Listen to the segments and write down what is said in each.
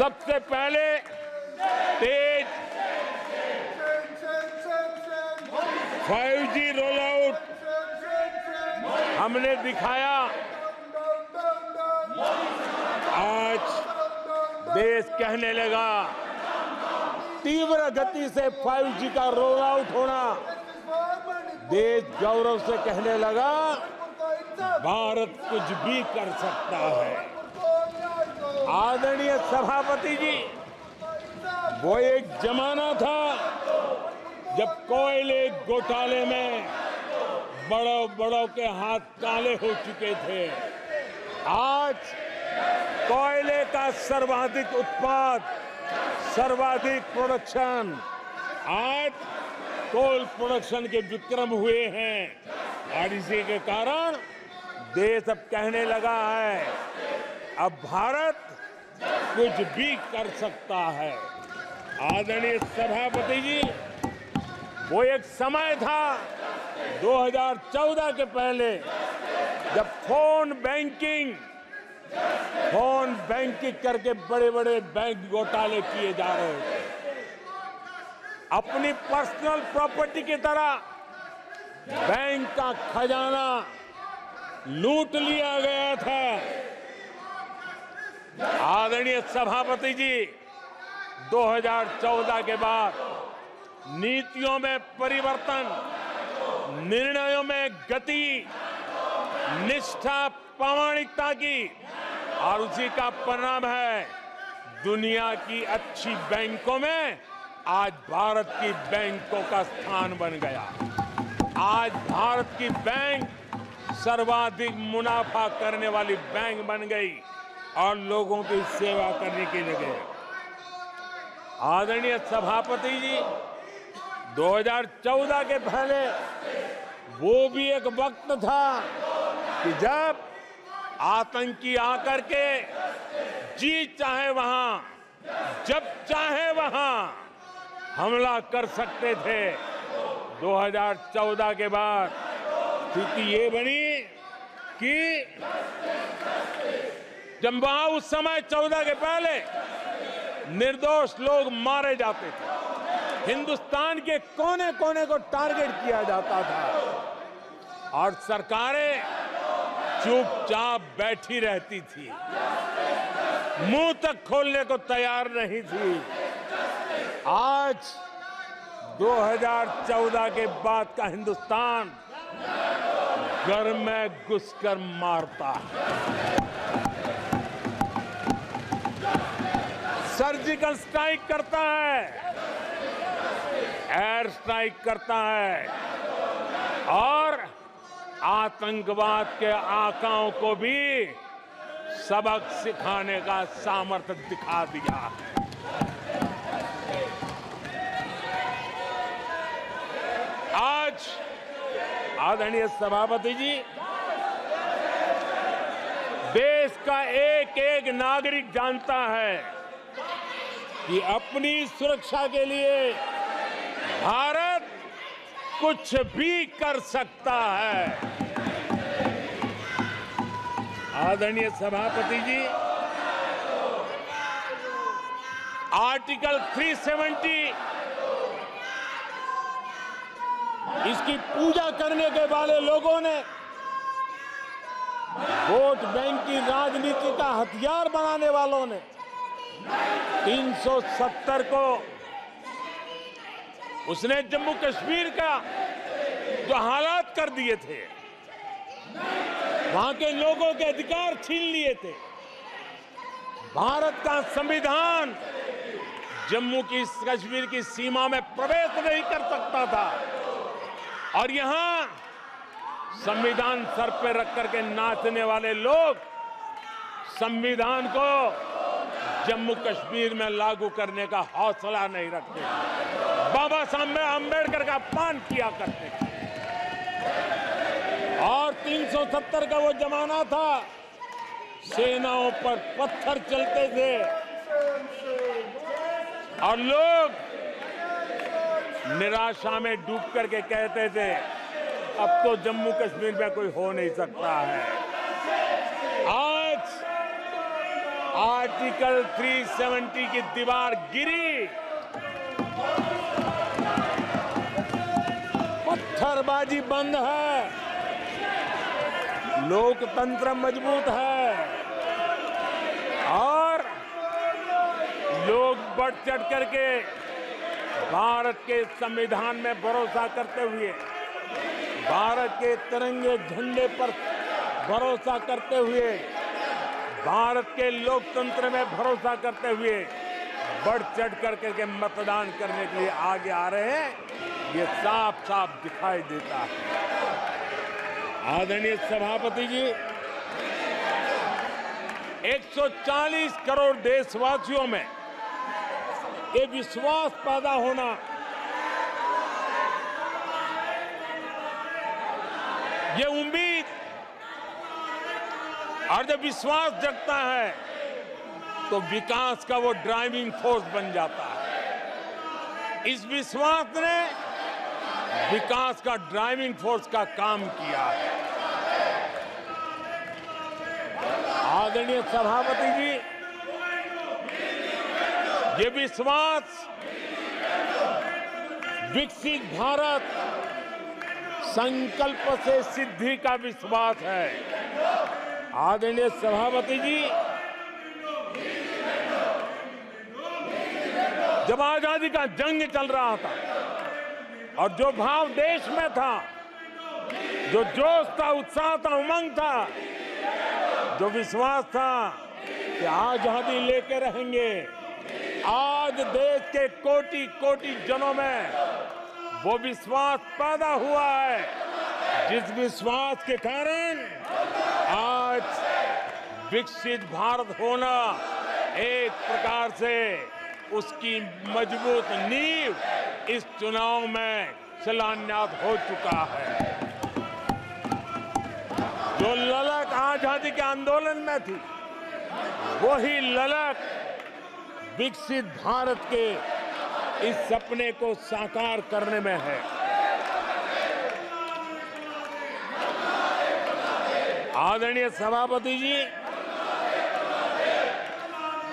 सबसे पहले तेज 5G role out हमने दिखाया। आज देश कहने लगा, तीव्र गति से 5G का रोल आउट होना। देश गौरव से कहने लगा, भारत कुछ भी कर सकता है। आदरणीय सभापति जी, वो एक जमाना था जब कोयले घोटाले में बड़ों बड़ों के हाथ काले हो चुके थे। आज कोयले का सर्वाधिक उत्पाद, सर्वाधिक प्रोडक्शन आज कोल प्रोडक्शन के विक्रम हुए हैं। और इसी के कारण देश अब कहने लगा है, अब भारत कुछ भी कर सकता है। आदरणीय सभापति जी, वो एक समय था 2014 के पहले, जब फ़ोन बैंकिंग फ़ोन बैंकिंग करके बड़े बड़े बैंक घोटाले किए जा रहे थे। अपनी पर्सनल प्रॉपर्टी की तरह बैंक का खजाना लूट लिया गया था। आदरणीय सभापति जी 2014 के बाद नीतियों में परिवर्तन, निर्णयों में गति, निष्ठा, प्रामाणिकता की, और उसी का परिणाम है, दुनिया की अच्छी बैंकों में आज भारत की बैंकों का स्थान बन गया। आज भारत की बैंक सर्वाधिक मुनाफा करने वाली बैंक बन गई। और लोगों की सेवा करने के लिए आदरणीय सभापति जी 2014 के पहले वो भी एक वक्त था कि जब आतंकी आकर के जी चाहे वहाँ, जब चाहे वहाँ हमला कर सकते थे। 2014 के बाद स्थिति ये बनी कि जब वहाँ उस समय 14 के पहले निर्दोष लोग मारे जाते थे। हिंदुस्तान के कोने कोने को टारगेट किया जाता था। और सरकारें चुपचाप बैठी रहती थी। मुँह तक खोलने को तैयार नहीं थी। आज 2014 के बाद का हिंदुस्तान घर में घुसकर मारता है। सर्जिकल स्ट्राइक करता है। एयर स्ट्राइक करता है। और आतंकवाद के आकाओं को भी सबक सिखाने का सामर्थ्य दिखा दिया है। आज आदरणीय सभापति जी, देश का एक एक नागरिक जानता है। कि अपनी सुरक्षा के लिए भारत कुछ भी कर सकता है। आदरणीय सभापति जी, आर्टिकल 370 इसकी पूजा करने के वाले लोगों ने वोट बैंक की राजनीति का हथियार बनाने वालों ने 370 को उसने जम्मू कश्मीर का जो हालात कर दिए थे, वहाँ के लोगों के अधिकार छीन लिए थे। भारत का संविधान जम्मू की, कश्मीर की सीमा में प्रवेश नहीं कर सकता था। और यहाँ संविधान सर पे रख करके नाचने वाले लोग संविधान को जम्मू कश्मीर में लागू करने का हौसला नहीं रखते। बाबा साहब अंबेडकर का अपमान किया करते और 370 का वो जमाना था, सेनाओं पर पत्थर चलते थे। और लोग निराशा में डूब करके कहते थे, अब तो जम्मू कश्मीर में कोई हो नहीं सकता है आज आर्टिकल 370 की दीवार गिरी। पत्थरबाजी बंद है। लोकतंत्र मज़बूत है। और लोग बढ़ चढ़ करके भारत के संविधान में भरोसा करते हुए, भारत के तिरंगे झंडे पर भरोसा करते हुए भारत के लोकतंत्र में भरोसा करते हुए बढ़ चढ़ करके के मतदान करने के लिए आगे आ रहे हैं। ये साफ़ साफ़ दिखाई देता है। आदरणीय सभापति जी 140 करोड़ देशवासियों में ये विश्वास पैदा होना ये उम्मीद और जब विश्वास जगता है तो विकास का वो ड्राइविंग फोर्स बन जाता है। इस विश्वास ने विकास का ड्राइविंग फोर्स का काम किया है। आदरणीय सभापति जी, ये विश्वास विकसित भारत संकल्प से सिद्धि का विश्वास है। आदरणीय सभापति जी। जब आज़ादी का जंग चल रहा था और जो भाव देश में था, जो जोश था, उत्साह था, उमंग था, जो विश्वास था कि आज़ादी लेके रहेंगे, आज देश के कोटि कोटि जनों में वो विश्वास पैदा हुआ है, जिस विश्वास के कारण आज विकसित भारत होना एक प्रकार से उसकी मज़बूत नींव इस चुनाव में शिलान्यास हो चुका है। जो ललक आज़ादी के आंदोलन में थी, वही ललक विकसित भारत के इस सपने को साकार करने में है। आदरणीय सभापति जी,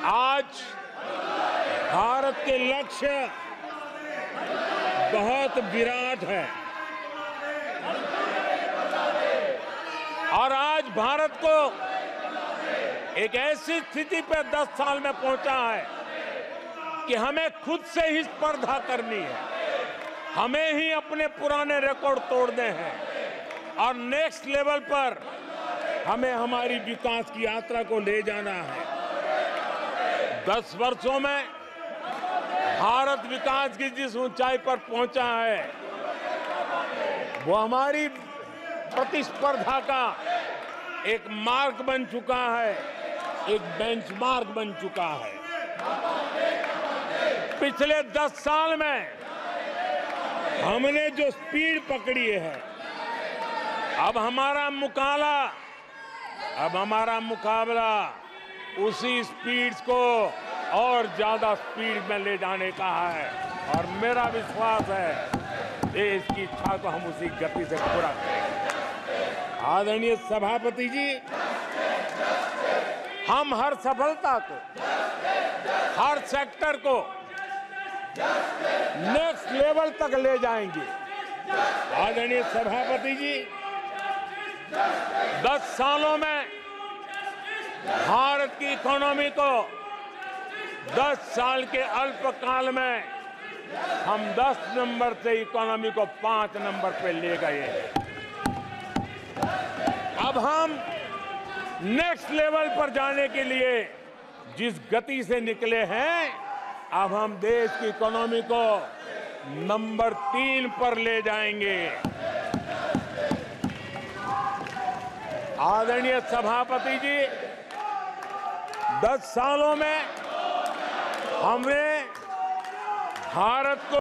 आज भारत के लक्ष्य बहुत विराट है। और आज भारत को एक ऐसी स्थिति पर 10 साल में पहुँचा है कि हमें खुद से ही स्पर्धा करनी है। हमें ही अपने पुराने रिकॉर्ड तोड़ने हैं। और नेक्स्ट लेवल पर हमें हमारी विकास की यात्रा को ले जाना है। दस वर्षों में भारत विकास की जिस ऊंचाई पर पहुँचा है, वो हमारी प्रतिस्पर्धा का एक मार्ग बन चुका है, एक बेंचमार्क बन चुका है। पिछले दस साल में हमने जो स्पीड पकड़ी है, अब हमारा मुकाला अब हमारा मुकाबला उसी स्पीड को और ज़्यादा स्पीड में ले जाने का है। और मेरा विश्वास है, देश की इच्छा को हम उसी गति से पूरा करेंगे। आदरणीय सभापति जी, हम हर सफलता को, हर सेक्टर को नेक्स्ट लेवल तक ले जाएँगे। आदरणीय सभापति जी दस सालों में भारत की इकोनॉमी को 10 साल के अल्पकाल में हम 10 नंबर से इकोनॉमी को पाँच नंबर पे ले गए हैं। अब हम नेक्स्ट लेवल पर जाने के लिए जिस गति से निकले हैं, अब हम देश की इकोनॉमी को नंबर तीन पर ले जाएँगे। आदरणीय सभापति जी दस सालों में हमने भारत को